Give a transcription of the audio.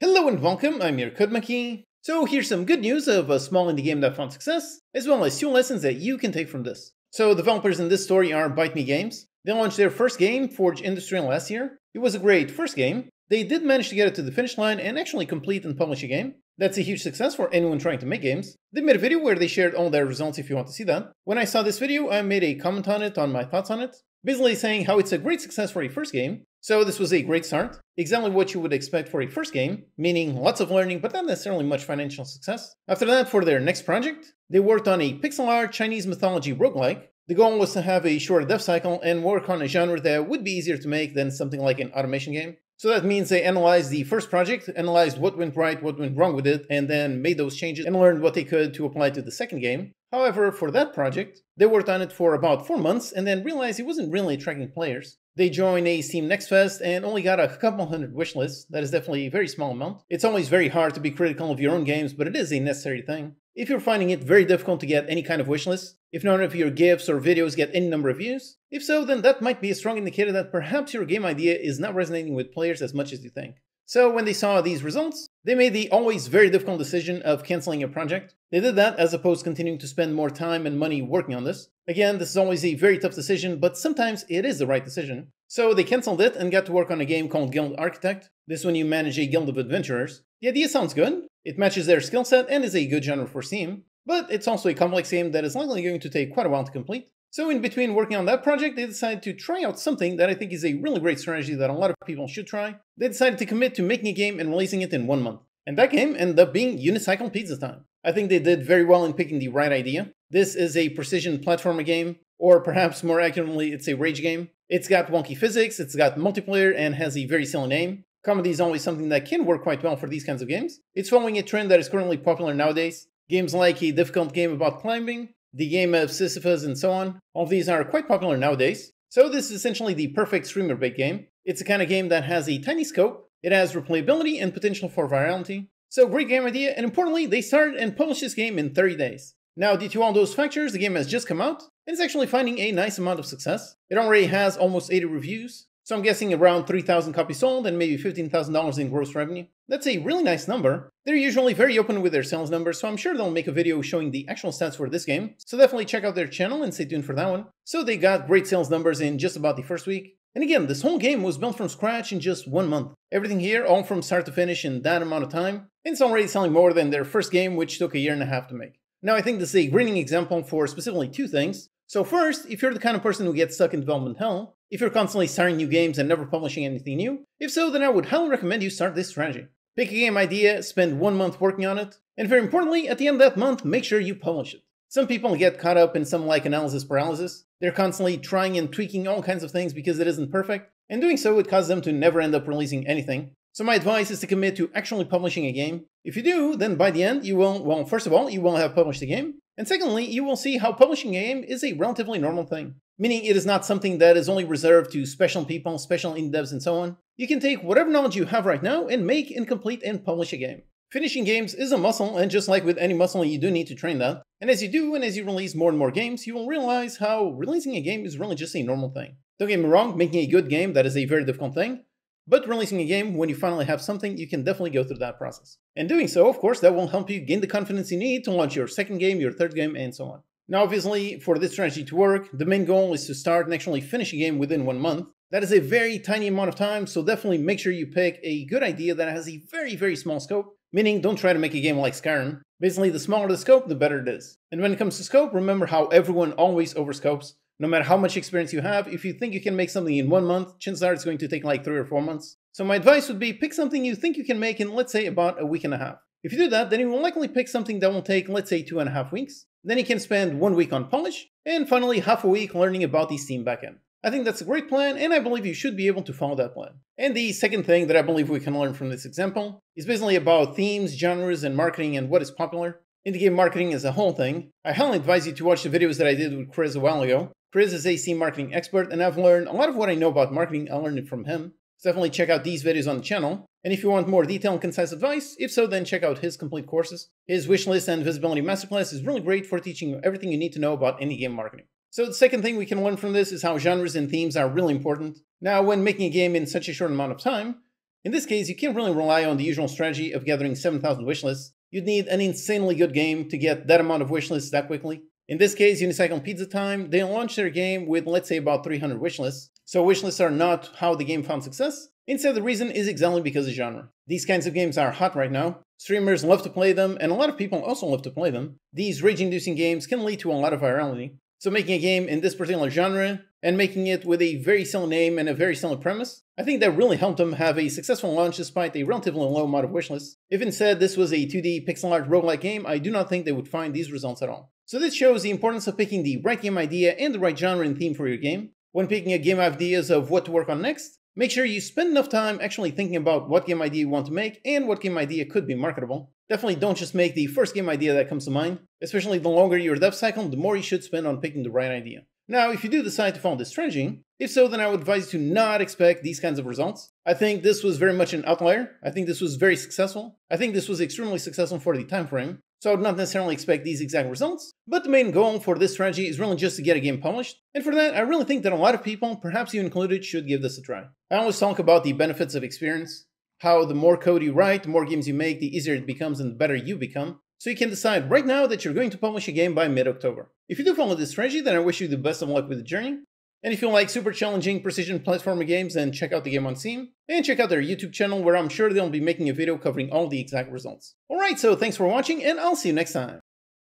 Hello and welcome, I'm your CodeMonkey. So here's some good news of a small indie game that found success, as well as two lessons that you can take from this. So developers in this story are BiteMe Games. They launched their first game, Forge Industrial, last year. It was a great first game. They did manage to get it to the finish line and actually complete and publish a game. That's a huge success for anyone trying to make games. They made a video where they shared all their results if you want to see that. When I saw this video, I made a comment on it, on my thoughts on it, basically saying how it's a great success for a first game, so this was a great start, exactly what you would expect for a first game, meaning lots of learning but not necessarily much financial success. After that, for their next project, they worked on a pixel art Chinese mythology roguelike. The goal was to have a shorter dev cycle and work on a genre that would be easier to make than something like an automation game. So that means they analyzed the first project, analyzed what went right, what went wrong with it, and then made those changes and learned what they could to apply to the second game. However, for that project, they worked on it for about 4 months and then realized it wasn't really attracting players. They joined a Steam Next Fest and only got a couple hundred wishlists. That is definitely a very small amount. It's always very hard to be critical of your own games, but it is a necessary thing. If you're finding it very difficult to get any kind of wishlist, if none of your GIFs or videos get any number of views, if so, then that might be a strong indicator that perhaps your game idea is not resonating with players as much as you think. So when they saw these results, they made the always very difficult decision of canceling a project. They did that as opposed to continuing to spend more time and money working on this. Again, this is always a very tough decision, but sometimes it is the right decision. So they cancelled it and got to work on a game called Guild Architect. This one you manage a guild of adventurers. The idea sounds good, it matches their skill set and is a good genre for Steam, but it's also a complex game that is likely going to take quite a while to complete. So in between working on that project, they decided to try out something that I think is a really great strategy that a lot of people should try. They decided to commit to making a game and releasing it in one month. And that game ended up being Unicycle Pizza Time. I think they did very well in picking the right idea. This is a precision platformer game, or perhaps more accurately, it's a rage game. It's got wonky physics, it's got multiplayer, and has a very silly name. Comedy is always something that can work quite well for these kinds of games. It's following a trend that is currently popular nowadays. Games like a difficult game about climbing, the game of Sisyphus, and so on. All of these are quite popular nowadays. So this is essentially the perfect streamer bait game. It's a kind of game that has a tiny scope, it has replayability and potential for virality. So great game idea, and importantly, they started and published this game in 30 days. Now, due to all those factors, the game has just come out, and it's actually finding a nice amount of success. It already has almost 80 reviews, so I'm guessing around 3,000 copies sold and maybe $15,000 in gross revenue. That's a really nice number. They're usually very open with their sales numbers, so I'm sure they'll make a video showing the actual stats for this game. So definitely check out their channel and stay tuned for that one. So they got great sales numbers in just about the first week. And again, this whole game was built from scratch in just one month. Everything here, all from start to finish in that amount of time. And it's already selling more than their first game, which took a year and a half to make. Now I think this is a grinning example for specifically two things. So first, if you're the kind of person who gets stuck in development hell, if you're constantly starting new games and never publishing anything new, if so, then I would highly recommend you start this strategy. Pick a game idea, spend one month working on it, and very importantly, at the end of that month, make sure you publish it. Some people get caught up in some like analysis paralysis. They're constantly trying and tweaking all kinds of things because it isn't perfect, and doing so would cause them to never end up releasing anything. So my advice is to commit to actually publishing a game. If you do, then by the end, you will, well, first of all, you will have published the game, and secondly, you will see how publishing a game is a relatively normal thing. Meaning it is not something that is only reserved to special people, special indie devs and so on. You can take whatever knowledge you have right now and make and complete and publish a game. Finishing games is a muscle, and just like with any muscle, you do need to train that. And as you do, and as you release more and more games, you will realize how releasing a game is really just a normal thing. Don't get me wrong, making a good game, that is a very difficult thing, but releasing a game, when you finally have something, you can definitely go through that process. And doing so, of course, that will help you gain the confidence you need to launch your second game, your third game, and so on. Now, obviously, for this strategy to work, the main goal is to start and actually finish a game within one month. That is a very tiny amount of time, so definitely make sure you pick a good idea that has a very, very small scope, meaning don't try to make a game like Skyrim. Basically, the smaller the scope, the better it is. And when it comes to scope, remember how everyone always overscopes. No matter how much experience you have, if you think you can make something in one month, chances are it's going to take like three or four months. So my advice would be pick something you think you can make in, let's say, about a week and a half. If you do that, then you will likely pick something that will take, let's say, two and a half weeks. Then you can spend one week on polish, and finally half a week learning about the Steam backend. I think that's a great plan, and I believe you should be able to follow that plan. And the second thing that I believe we can learn from this example is basically about themes, genres, and marketing and what is popular. Indie game marketing is a whole thing. I highly advise you to watch the videos that I did with Chris a while ago. Chris is AC marketing expert, and I've learned a lot of what I know about marketing, I learned it from him. So definitely check out these videos on the channel. And if you want more detailed and concise advice, if so, then check out his complete courses. His wishlist and visibility masterclass is really great for teaching you everything you need to know about indie game marketing. So the second thing we can learn from this is how genres and themes are really important. Now, when making a game in such a short amount of time, In this case, you can't really rely on the usual strategy of gathering 7,000 wishlists. You'd need an insanely good game to get that amount of wishlists that quickly. In this case, Unicycle Pizza Time, they launched their game with let's say about 300 wishlists. So wishlists are not how the game found success. Instead, the reason is exactly because of genre. These kinds of games are hot right now. Streamers love to play them, and a lot of people also love to play them. These rage-inducing games can lead to a lot of virality. So making a game in this particular genre and making it with a very silly name and a very silly premise, I think that really helped them have a successful launch despite a relatively low amount of wishlists. If instead this was a 2D pixel art roguelike game, I do not think they would find these results at all. So this shows the importance of picking the right game idea and the right genre and theme for your game. When picking a game ideas of what to work on next, make sure you spend enough time actually thinking about what game idea you want to make and what game idea could be marketable. Definitely don't just make the first game idea that comes to mind, especially the longer your dev cycle, the more you should spend on picking the right idea. Now, if you do decide to follow this strategy, if so, then I would advise you to not expect these kinds of results. I think this was very much an outlier. I think this was very successful. I think this was extremely successful for the time frame. So I would not necessarily expect these exact results, but the main goal for this strategy is really just to get a game published. And for that, I really think that a lot of people, perhaps you included, should give this a try. I always talk about the benefits of experience how the more code you write, the more games you make, the easier it becomes and the better you become. So you can decide right now that you're going to publish a game by mid-October. If you do follow this strategy, then I wish you the best of luck with the journey. And if you like super challenging precision platformer games, then check out the game on Steam, and check out their YouTube channel where I'm sure they'll be making a video covering all the exact results. Alright, so thanks for watching, and I'll see you next time.